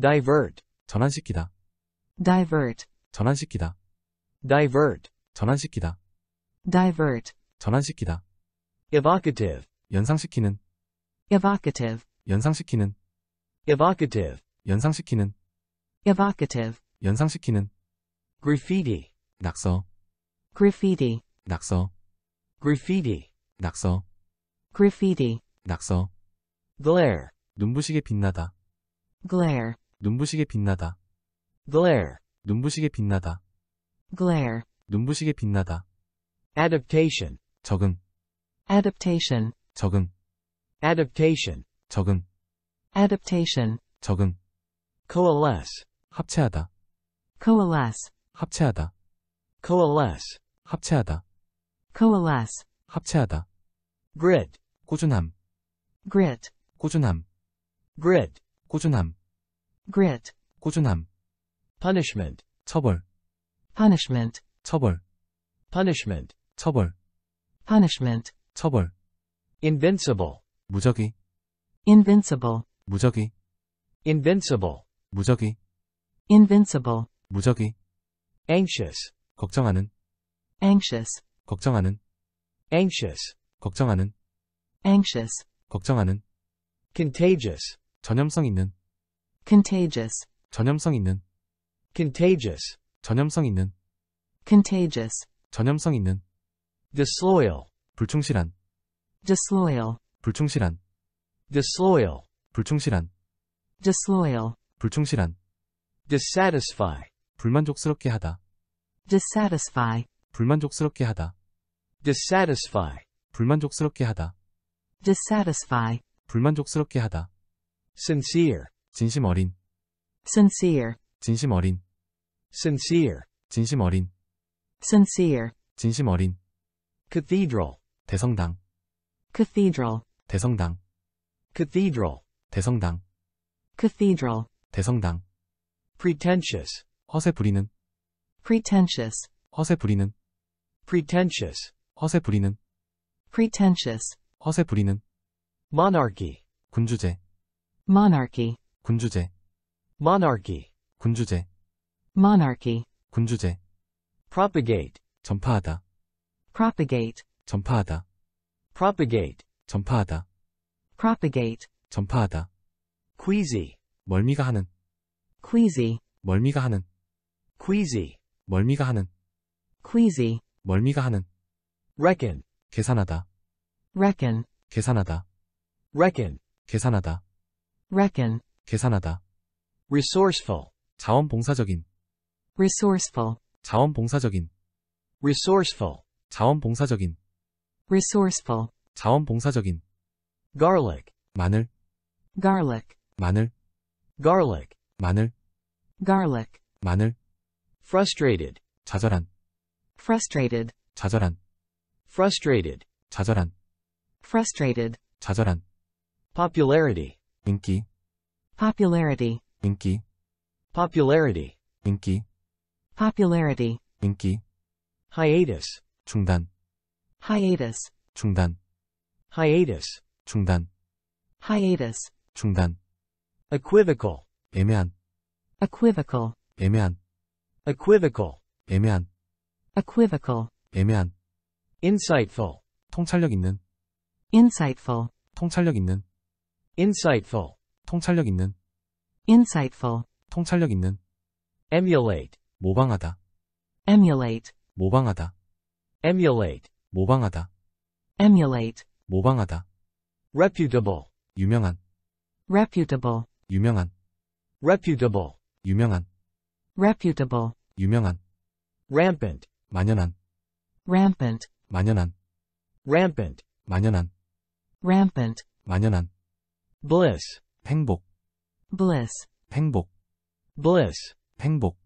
divert, 전환시키다, divert, 전환시키다, divert, 전환시키다, divert, 전환시키다, evocative, 연상시키는, evocative, 연상시키는, evocative, 연상시키는, evocative, 연상시키는, graffiti, 낙서, graffiti, 낙서, graffiti, 낙서, graffiti, 낙서, glare, 눈부시게 빛나다, glare, 눈부시게 빛나다, glare, 눈부시게 빛나다, glare, 눈부시게 빛나다, adaptation, 적응, adaptation, 적응, adaptation, 적응, adaptation, 적응, coalesce, 합체하다, coalesce, 합체하다, coalesce, 합체하다, coalesce, 합체하다, grit, 꾸준함, grit, 꾸준함, grit, 꾸준함, grit, 꾸준함, punishment, 처벌, punishment, 처벌, punishment, 처벌, punishment, 처벌, invincible, 무적이, invincible, 무적이, invincible, 무적이, invincible, 무적이, anxious, 걱정하는, anxious, 걱정하는, anxious, 걱정하는, anxious, 걱정하는, contagious, 전염성 있는, contagious, 전염성 있는, contagious, 전염성 있는, contagious, 전염성 있는, disloyal, 불충실한, disloyal, 불충실한, disloyal, 불충실한, disloyal, 불충실한, dissatisfy, 불만족스럽게 하다, dissatisfy, 불만족스럽게 하다, dissatisfy, 불만족스럽게 하다, dissatisfy, 불만족스럽게 하다, sincere, 진심 어린, sincere, 진심 어린, sincere, 진심 어린, sincere, 진심 어린, cathedral, 대성당, cathedral, 대성당, cathedral, 대성당, cathedral, 대성당, pretentious, 허세 부리는, pretentious, 허세 부리는, pretentious, 허세 부리는, pretentious, 허세 부리는, monarchy, 군주제, monarchy, 군주제, monarchy, 군주제, monarchy, 군주제, propagate, 전파하다, propagate, 전파하다, propagate, 전파하다, propagate, 전파하다, queasy, 멀미가 하는, queasy, 멀미가 하는, queasy, 멀미가 하는, queasy, 멀미가 하는, reckon, 계산하다, reckon, 계산하다, reckon, 계산하다, reckon, 계산하다, resourceful, 자원봉사적인, resourceful, 자원봉사적인, resourceful, 자원봉사적인, resourceful, garlic, 자원봉사적인, 마늘, garlic, 마늘, garlic, 마늘, garlic, 마늘, frustrated, 좌절한, frustrated, 좌절한, frustrated, 좌절한, frustrated, 좌절한, popularity, 인기, popularity, 인기, popularity, 인기, popularity, 인기, hiatus, 중단, hiatus, 중단, hiatus, 중단, hiatus, 중단, equivocal, 애매한, equivocal, 애매한, equivocal, 애매한, equivocal, 애매한, insightful, 통찰력 있는, insightful, 통찰력 있는, insightful, 통찰력 있는, insightful, 통찰력 있는, emulate, 모방하다, emulate, 모방하다, emulate, 모방하다, emulate, 모방하다, reputable, 유명한, reputable, 유명한, reputable, 유명한, reputable, 유명한, rampant, 만연한, rampant, 만연한, rampant, 만연한, rampant, 만연한, bliss, 행복, bliss, 행복, bliss, 행복,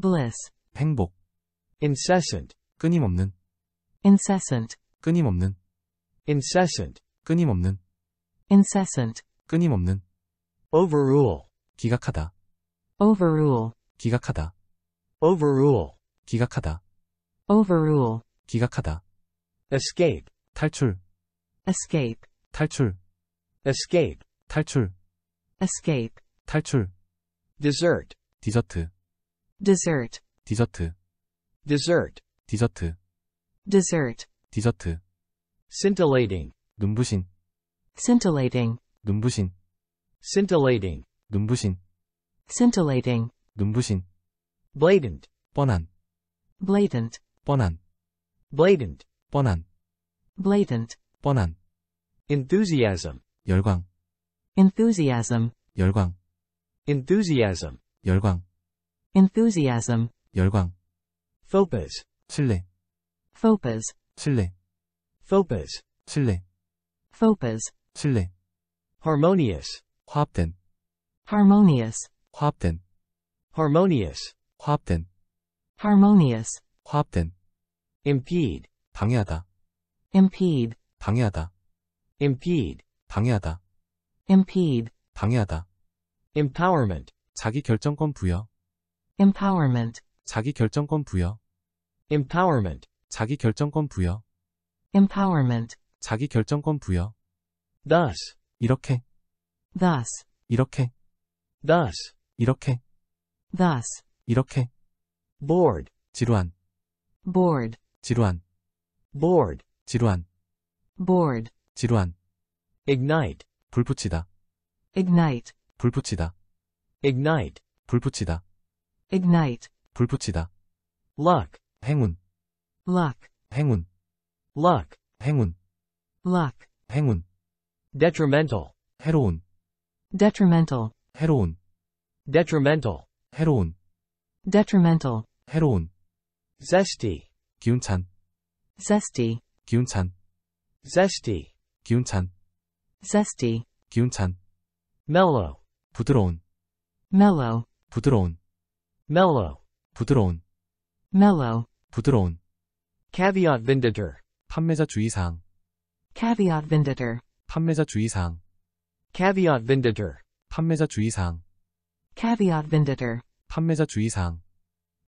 bliss, 행복, incessant, 끊임없는, incessant, 끊임없는, incessant, 끊임없는, incessant, 끊임없는, overrule, 기각하다, overrule, 기각하다, overrule, 기각하다, overrule, 기각하다, escape, 탈출, escape, 탈출, escape, 탈출, escape, 탈출, dessert, 디저트, dessert, 디저트, dessert, 디저트, dessert, 디저트, scintillating, 눈부신, scintillating, 눈부신, scintillating, 눈부신, scintillating, 눈부신, blatant, 뻔한, blatant, 뻔한, blatant, 뻔한, blatant, 뻔한, enthusiasm, 열광, enthusiasm, 열광, enthusiasm, 열광, enthusiasm, 열광, focus, 신뢰, focus, 신뢰, focus, 신뢰, focus, 신뢰, harmonious, 화합된, harmonious, 화합된, harmonious, 화합된, harmonious, 화합된, impede, 방해하다, impede, 방해하다, impede, 방해하다, Impede, 방해하다, empowerment, 자기 결정권 부여, empowerment, 자기 결정권 부여, empowerment, 자기 결정권 부여, empowerment, 자기 결정권 부여, thus, 이렇게, thus, 이렇게, thus, 이렇게, thus, 이렇게, bored, 지루한, bored, 지루한, bored, 지루한, bored, 지루한, ignite, 불 붙이다, ignite, 불 붙이다, ignite, 불 붙이다, ignite, 불 붙이다, luck, 행운, luck, 행운, luck, 행운, luck, 행운, detrimental, 해로운, detrimental, 해로운, detrimental, 해로운, detrimental, 해로운, zesty, 기운찬, zesty, 기운찬, zesty, 기운찬, Zesty, 기운찬, mellow, 부드러운, mellow, 부드러운, mellow, 부드러운, mellow, 부드러운, caveat vinditor, 판매자 주의사항, caveat vinditor, 판매자 주의사항, caveat vinditor, 판매자 주의사항, caveat vinditor, 판매자 주의사항,